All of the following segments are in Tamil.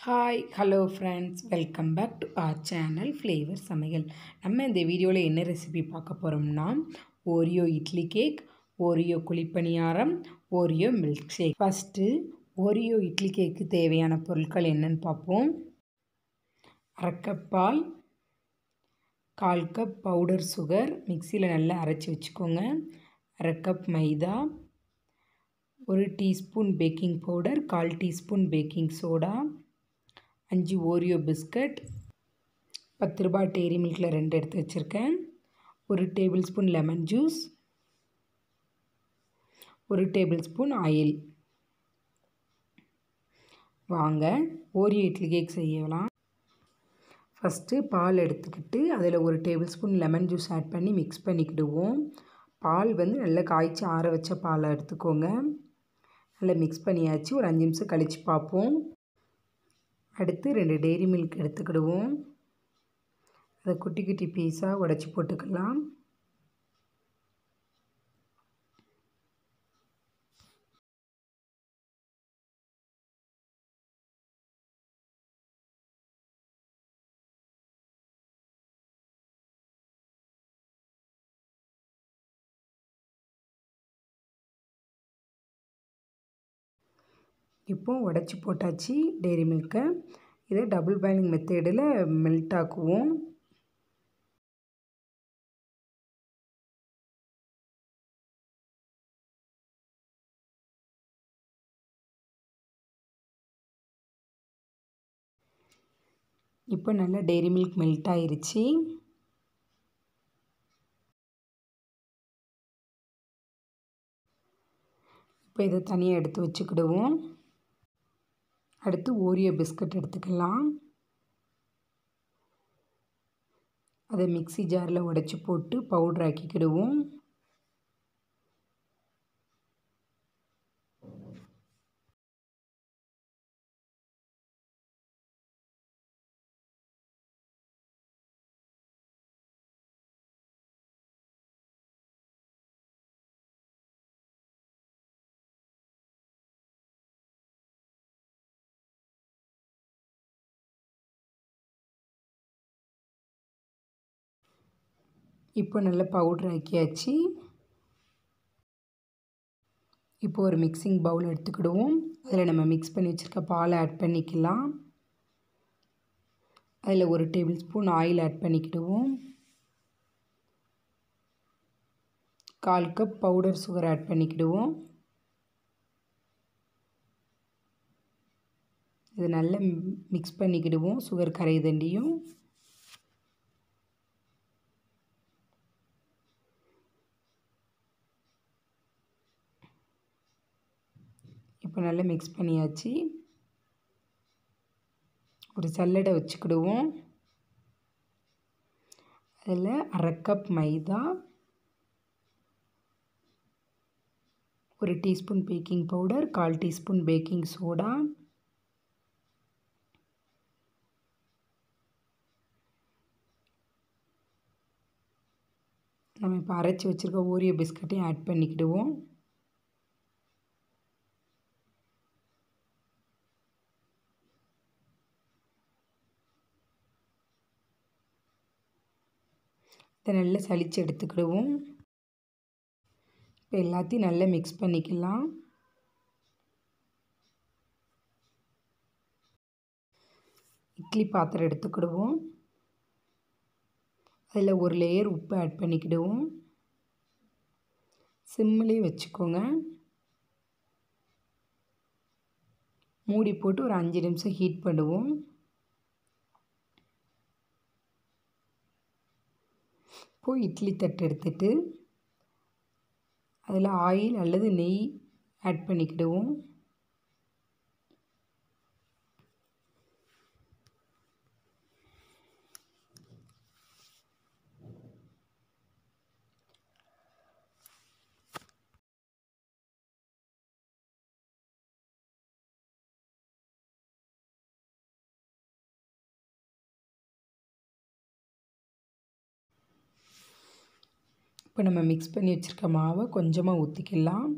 Hi hello friends welcome back to our channel flavour சமையல் நம்ம இந்த வீடியோவில் என்ன ரெசிபி பார்க்க போகிறோம்னா Oreo idli cake Oreo kuzhipaniyaram Oreo milk shake first Oreo idli cake தேவையான பொருட்கள் என்னென்னு பார்ப்போம். அரை கப் பால் கால் கப் பவுடர் சுகர் மிக்சியில் நல்லா அரைச்சி வச்சுக்கோங்க. அரை கப் மைதா ஒரு டீஸ்பூன் பேக்கிங் பவுடர் கால் டீஸ்பூன் பேக்கிங் சோடா அஞ்சு ஓரியோ பிஸ்கட் பத்து ரூபா டேரி மில்கில் ரெண்டு எடுத்து வச்சுருக்கேன். ஒரு டேபிள் ஸ்பூன் லெமன் ஜூஸ் ஒரு டேபிள் ஸ்பூன் ஆயில் வாங்க ஓரியோ இட்லி கேக் செய்யலாம். ஃபஸ்ட்டு பால் எடுத்துக்கிட்டு அதில் ஒரு table spoon lemon juice add பண்ணி மிக்ஸ் பண்ணிக்கிடுவோம். பால் வந்து நல்லா காய்ச்சி ஆற வச்ச பாலை எடுத்துக்கோங்க. நல்லா மிக்ஸ் பண்ணியாச்சு ஒரு அஞ்சு நிமிஷம் கழித்து பார்ப்போம். அடுத்து ரெண்டு டெய்ரி மில்க் எடுத்துக்கிடுவோம். அதை குட்டி குட்டி பீஸாக உடச்சி போட்டுக்கலாம். இப்போ உடச்சி போட்டாச்சு டெய்ரி மில்க்கை இதை டபுள் பாயிலிங் மெத்தேடில் மெல்ட் ஆக்குவோம். இப்போ நல்லா டெய்ரி மில்க் மெல்ட் ஆயிருச்சு. இப்போ இதை தனியாக எடுத்து வச்சுக்கிடுவோம். அடுத்து ஓரியோ பிஸ்கட் எடுத்துக்கலாம். அதை மிக்சி ஜாரில் உடச்சி போட்டு பவுட்ரு இப்போ நல்ல பவுட்ரு ஆக்கியாச்சு. இப்போ ஒரு மிக்சிங் பவுல் எடுத்துக்கிடுவோம். அதில் நம்ம மிக்ஸ் பண்ணி வச்சுருக்க பாலை ஆட் பண்ணிக்கலாம். அதில் ஒரு டேபிள் ஸ்பூன் ஆயில் ஆட் பண்ணிக்கிடுவோம். கால் கப் பவுடர் சுகர் ஆட் பண்ணிக்கிடுவோம். இது நல்லா மிக்ஸ் பண்ணிக்கிடுவோம் சுகர் கரைதண்டியும் இப்போ நல்லா மிக்ஸ் பண்ணியாச்சு. ஒரு சல்லடை வச்சுக்கிடுவோம். அதில் அரை கப் மைதா ஒரு டீஸ்பூன் பேக்கிங் பவுடர் கால் டீஸ்பூன் பேக்கிங் சோடா நம்ம இப்போ அரைச்சி வச்சுருக்க ஓரியோ பிஸ்கட்டையும் ஆட் பண்ணிக்கிடுவோம். இதை நல்லா சளிச்சு எடுத்துக்கிடுவோம். இப்போ எல்லாத்தையும் நல்லா மிக்ஸ் பண்ணிக்கலாம். இட்லி பாத்திரம் எடுத்துக்கிடுவோம். அதில் ஒரு லேயர் உப்பு ஆட் பண்ணிக்கிடுவோம். சிம்மிலே வச்சுக்கோங்க. மூடி போட்டு ஒரு அஞ்சு நிமிஷம் ஹீட் பண்ணுவோம். இப்போது இட்லி தட்டு எடுத்துட்டு அதில் ஆயில் அல்லது நெய் ஆட் பண்ணிக்கிடுவோம். இப்போ நம்ம மிக்ஸ் பண்ணி வச்சுருக்க மாவை கொஞ்சமாக ஊற்றிக்கலாம்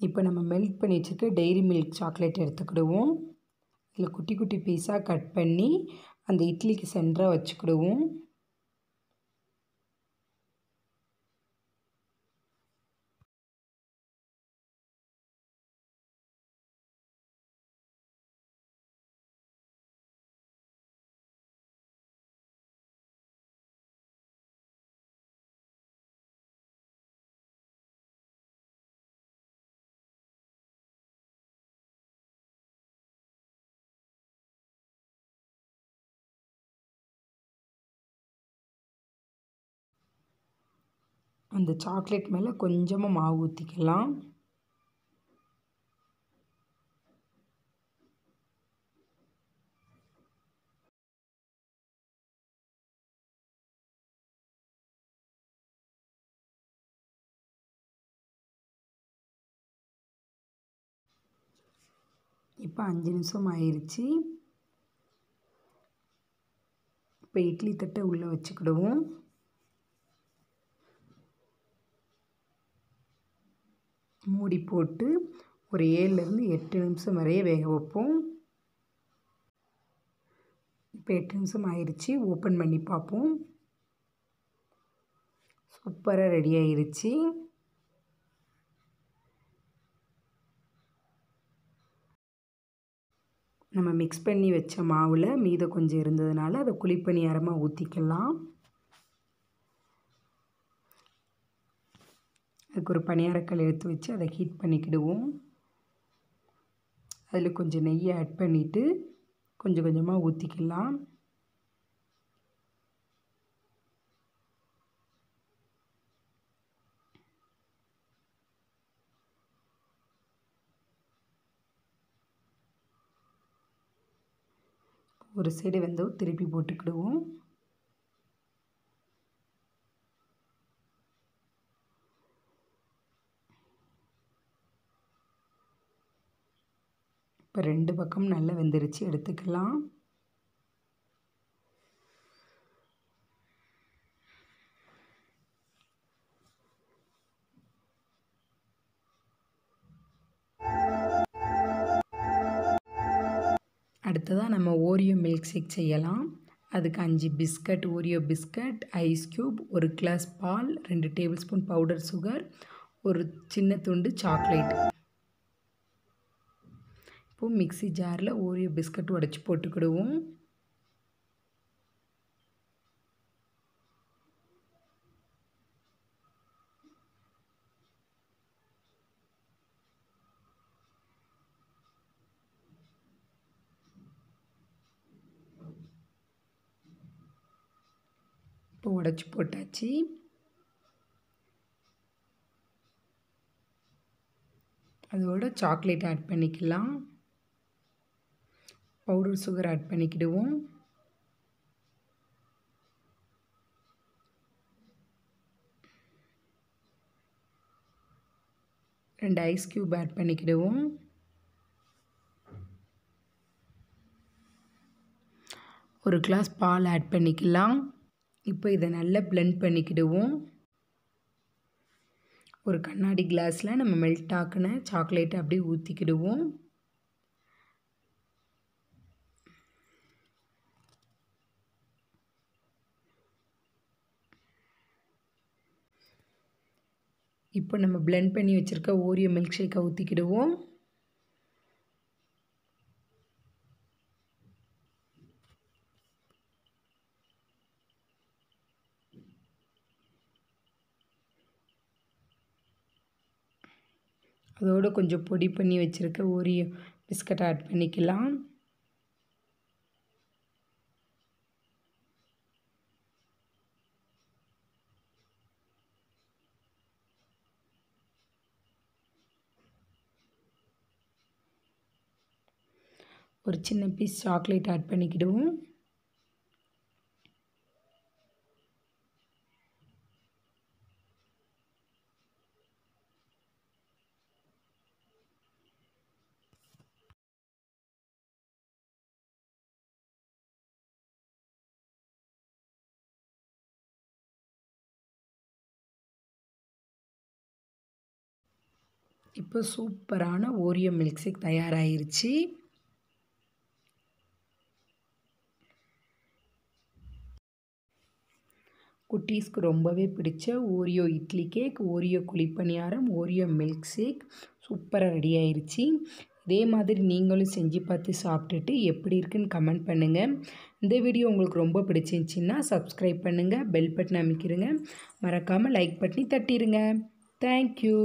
இப்போ நம்ம மெல்ட் பண்ணி வச்சுருக்க டெய்ரி மில்க் சாக்லேட் எடுத்துக்கிடுவோம். இதில் குட்டி குட்டி பீஸாக கட் பண்ணி அந்த இட்லிக்கு சென்டராக வச்சுக்கிடுவோம். அந்த சாக்லேட் மேலே கொஞ்சமாக மாவு ஊற்றிக்கலாம் இப்போ அஞ்சு நிமிஷம் ஆயிடுச்சு இப்போ இட்லி தட்டை உள்ளே வச்சுக்கிடுவோம். மூடி போட்டு ஒரு ஏழுலேருந்து எட்டு நிமிஷம் வரைய வேக வைப்போம். இப்போ எட்டு நிமிஷம் ஆயிடுச்சு ஓப்பன் பண்ணி பார்ப்போம். சூப்பராக ரெடி ஆயிடுச்சு நம்ம மிக்ஸ் பண்ணி வச்ச மாவில் மீதம் கொஞ்சம் இருந்ததுனால அதை குழிப்பணியாரமாக ஊற்றிக்கலாம் அதுக்கு ஒரு பணியாரக்கல் எடுத்து வச்சு அதை ஹீட் பண்ணிக்கிடுவோம். அதில் கொஞ்சம் நெய்யை ஆட் பண்ணிவிட்டு கொஞ்சம் கொஞ்சமாக ஊற்றிக்கலாம் ஒரு சைடு வந்து திருப்பி போட்டுக்கிடுவோம். இப்போ ரெண்டு பக்கம் நல்லா வெந்துருச்சு எடுத்துக்கலாம். அடுத்ததாக நம்ம ஓரியோ மில்க் ஷேக் செய்யலாம். அதுக்கு அஞ்சு biscuit Oreo biscuit ice cube ஒரு கிளாஸ் பால் ரெண்டு டேபிள் ஸ்பூன் பவுடர் சுகர் ஒரு சின்ன துண்டு சாக்லேட் இப்போது மிக்சி ஜாரில் ஓரியோ பிஸ்கட் உடச்சி போட்டுக்கிடுவோம். இப்போ உடச்சி போட்டாச்சு. அதோட சாக்லேட் ஆட் பண்ணிக்கலாம். பவுடர் சுகர் ஆட் பண்ணிக்கிடுவோம். ரெண்டு ஐஸ் க்யூப் ஆட் பண்ணிக்கிடுவோம். ஒரு கிளாஸ் பால் ஆட் பண்ணிக்கலாம். இப்போ இதை நல்லா பிளெண்ட் பண்ணிக்கிடுவோம். ஒரு கண்ணாடி கிளாஸில் நம்ம மெல்ட் ஆக்கின சாக்லேட்டை அப்படியே ஊற்றிக்கிடுவோம் இப்போ நம்ம பிளெண்ட் பண்ணி வச்சுருக்க ஓரியோ மில்க் ஷேக்கை ஊற்றிக்கிடுவோம் அதோடு கொஞ்சம் பொடி பண்ணி வச்சுருக்க ஓரியோ பிஸ்கட் ஆட் பண்ணிக்கலாம். ஒரு சின்ன பீஸ் சாக்லேட் ஆட் பண்ணிக்கிடுவோம். இப்போ சூப்பரான ஓரியோ மில்க் ஷேக் தயாராகிருச்சு குட்டீஸ்க்கு ரொம்பவே பிடிச்ச Oreo idli cake Oreo kuzhipaniyaram Oreo milk shake சூப்பராக ரெடி ஆயிடுச்சு இதே மாதிரி நீங்களும் செஞ்சு பார்த்து சாப்பிட்டுட்டு எப்படி இருக்குன்னு கமெண்ட் பண்ணுங்கள் இந்த வீடியோ உங்களுக்கு ரொம்ப பிடிச்சிருந்துச்சின்னா சப்ஸ்கிரைப் பண்ணுங்கள் பெல் பட்டன் அமைக்கிருங்க. மறக்காமல் லைக் பண்ணி தட்டிடுங்க தேங்க்யூ